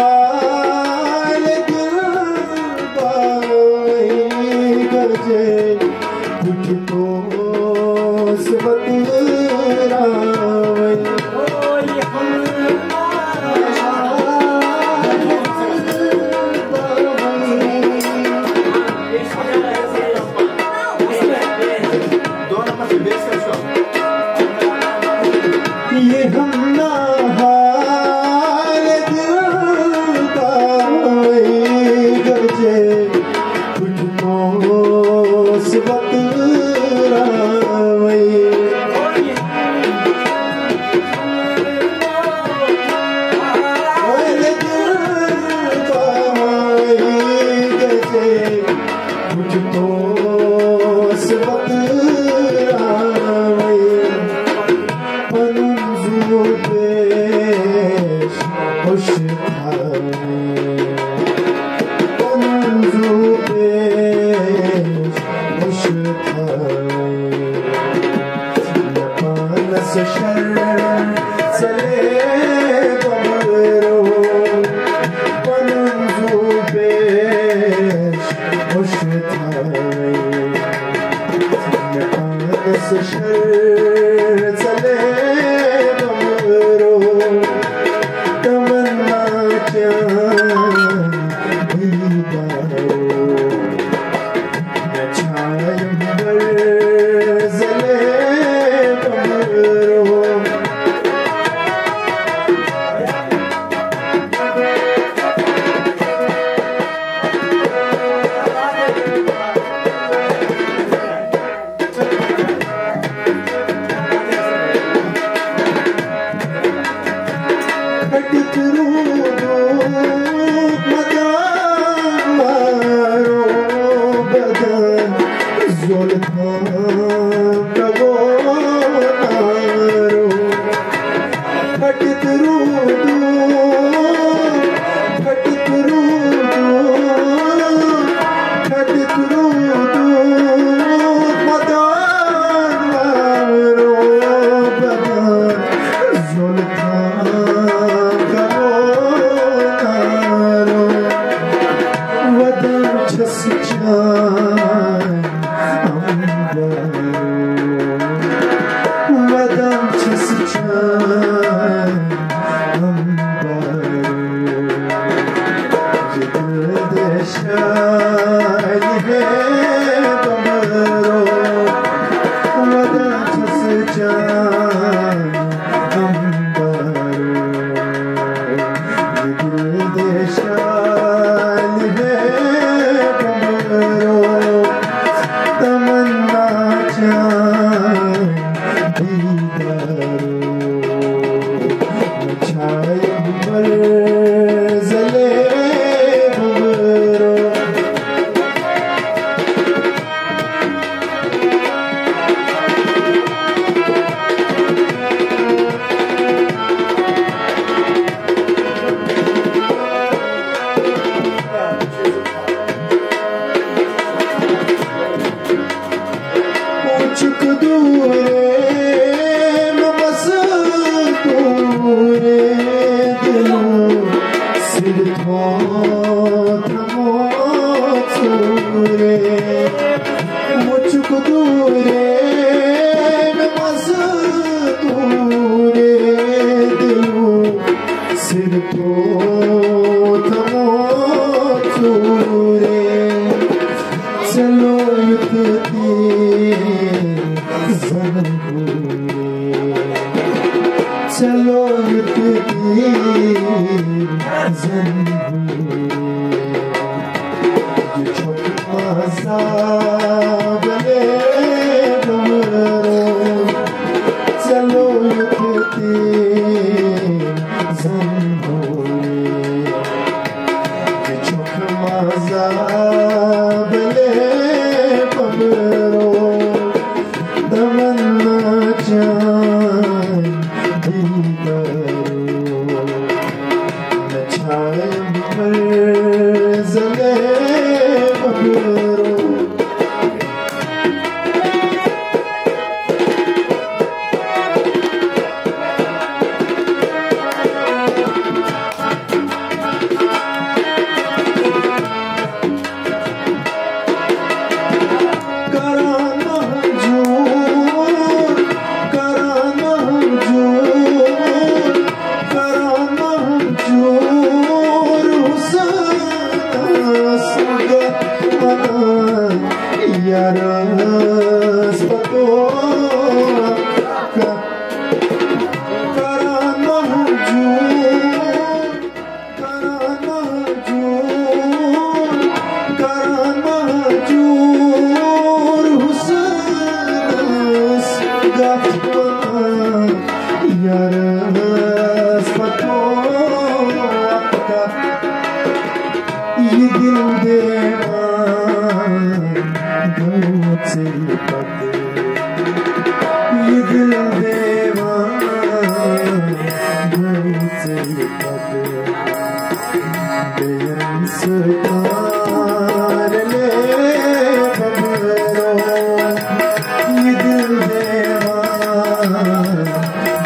Ah. yeah. Such Uh... है পথ মোচুরে মুচুক দূরে सतो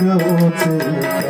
顔つて。